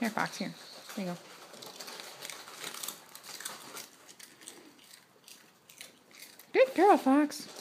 Here, Fox, here. There you go. Good girl, Fox.